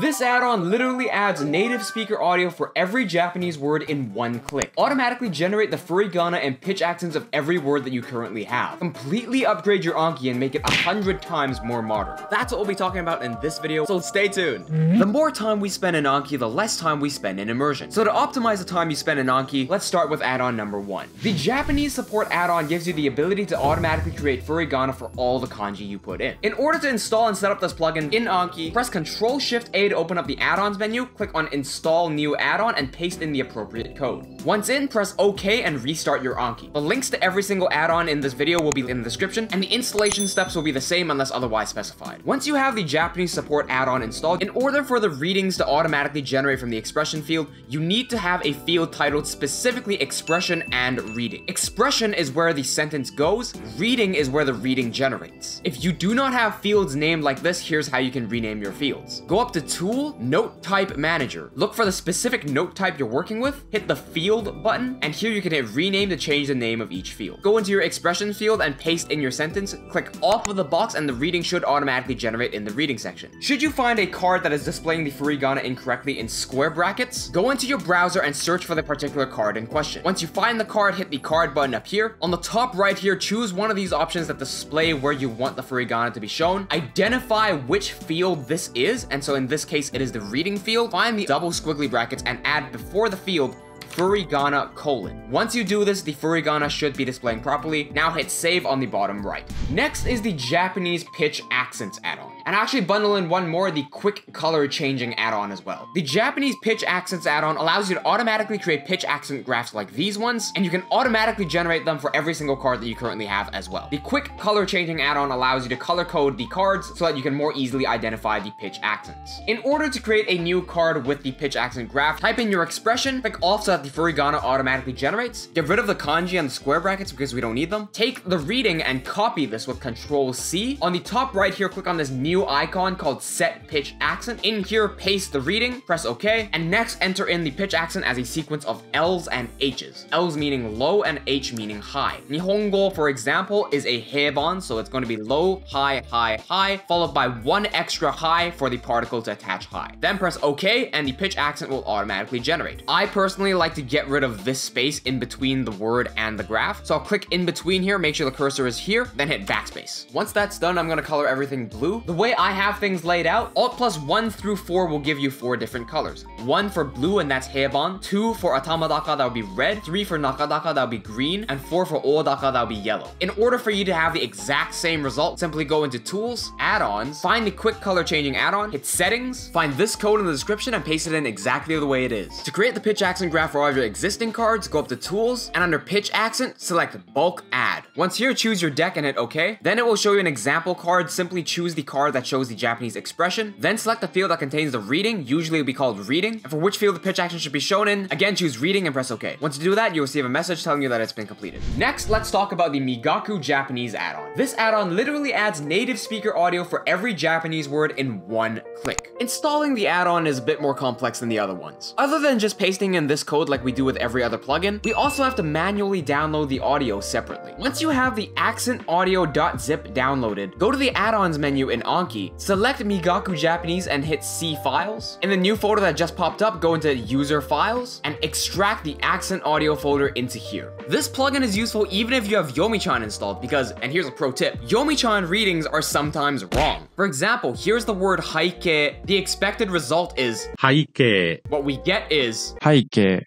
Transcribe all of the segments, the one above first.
This add-on literally adds native speaker audio for every Japanese word in one click. Automatically generate the furigana and pitch accents of every word that you currently have. Completely upgrade your Anki and make it a hundred times more modern. That's what we'll be talking about in this video, so stay tuned. The more time we spend in Anki, the less time we spend in immersion. So to optimize the time you spend in Anki, let's start with add-on number one. The Japanese support add-on gives you the ability to automatically create furigana for all the kanji you put in. In order to install and set up this plugin in Anki, press Ctrl Shift A to open up the add-ons menu, click on install new add-on and paste in the appropriate code. Once in, press OK and restart your Anki. The links to every single add-on in this video will be in the description, and the installation steps will be the same unless otherwise specified. Once you have the Japanese support add-on installed, in order for the readings to automatically generate from the expression field, you need to have a field titled specifically expression and reading. Expression is where the sentence goes, reading is where the reading generates. If you do not have fields named like this, here's how you can rename your fields. Go up to Tool, Note Type Manager. Look for the specific note type you're working with, hit the Field button, and here you can hit Rename to change the name of each field. Go into your expression field and paste in your sentence, click off of the box, and the reading should automatically generate in the reading section. Should you find a card that is displaying the furigana incorrectly in square brackets, go into your browser and search for the particular card in question. Once you find the card, hit the card button up here. On the top right here, choose one of these options that display where you want the furigana to be shown. Identify which field this is, and so in this case, it is the reading field. Find the double squiggly brackets and add before the field Furigana colon. Once you do this, the Furigana should be displaying properly. Now hit save on the bottom right. Next is the Japanese pitch accents add-on. And actually bundle in one more, the quick color changing add-on as well. The Japanese pitch accents add-on allows you to automatically create pitch accent graphs like these ones, and you can automatically generate them for every single card that you currently have as well. The quick color changing add-on allows you to color code the cards so that you can more easily identify the pitch accents. In order to create a new card with the pitch accent graph, type in your expression, click offset the furigana automatically generates. Get rid of the kanji and the square brackets because we don't need them. Take the reading and copy this with Control C. On the top right here, click on this new icon called set pitch accent. In here, paste the reading, press OK, and next enter in the pitch accent as a sequence of L's and H's. L's meaning low and H meaning high. Nihongo, for example, is a heiban, so it's going to be low, high, high, high, followed by one extra high for the particle to attach high. Then press OK, and the pitch accent will automatically generate. I personally like to get rid of this space in between the word and the graph. So I'll click in between here, make sure the cursor is here, then hit backspace. Once that's done, I'm gonna color everything blue. The way I have things laid out, Alt plus one through four will give you four different colors. One for blue, and that's heiban. Two for atamadaka, that would be red. Three for nakadaka, that would be green. And four for odaka, that would be yellow. In order for you to have the exact same result, simply go into tools, add-ons, find the quick color changing add-on, hit settings, find this code in the description and paste it in exactly the way it is. To create the pitch accent graph for all of your existing cards, go up to Tools, and under Pitch Accent, select Bulk Add. Once here, choose your deck and hit OK. Then it will show you an example card. Simply choose the card that shows the Japanese expression. Then select the field that contains the reading. Usually it will be called Reading. And for which field the pitch accent should be shown in, again, choose Reading and press OK. Once you do that, you'll receive a message telling you that it's been completed. Next, let's talk about the Migaku Japanese add-on. This add-on literally adds native speaker audio for every Japanese word in one click. Installing the add-on is a bit more complex than the other ones. Other than just pasting in this code like we do with every other plugin, we also have to manually download the audio separately. Once you have the accent accentaudio.zip downloaded, go to the add-ons menu in Anki. Select Migaku Japanese and hit C Files. In the new folder that just popped up, go into User Files and extract the Accent Audio folder into here. This plugin is useful even if you have Yomichan installed because, and here's a pro tip, Yomichan readings are sometimes wrong. For example, here's the word haike. The expected result is haike. What we get is haike.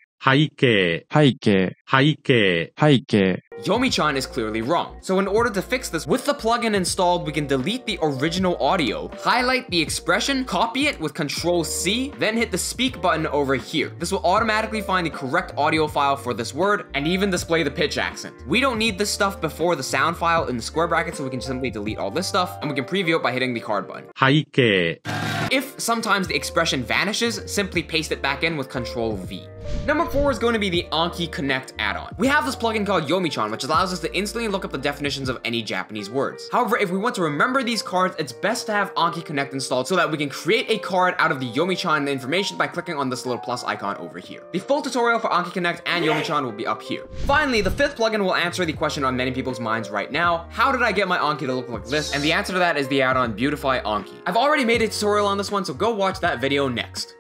Yomichan is clearly wrong. So in order to fix this, with the plugin installed, we can delete the original audio, highlight the expression, copy it with Control C, then hit the speak button over here. This will automatically find the correct audio file for this word and even display the pitch accent. We don't need this stuff before the sound file in the square bracket, so we can simply delete all this stuff and we can preview it by hitting the card button. 背景 if sometimes the expression vanishes, simply paste it back in with Control V. Number four is going to be the Anki Connect add-on. We have this plugin called Yomichan, which allows us to instantly look up the definitions of any Japanese words. However, if we want to remember these cards, it's best to have Anki Connect installed so that we can create a card out of the Yomichan information by clicking on this little plus icon over here. The full tutorial for Anki Connect and Yomichan will be up here. Finally, the fifth plugin will answer the question on many people's minds right now, how did I get my Anki to look like this? And the answer to that is the add-on Beautify Anki. I've already made a tutorial on this one, so go watch that video next.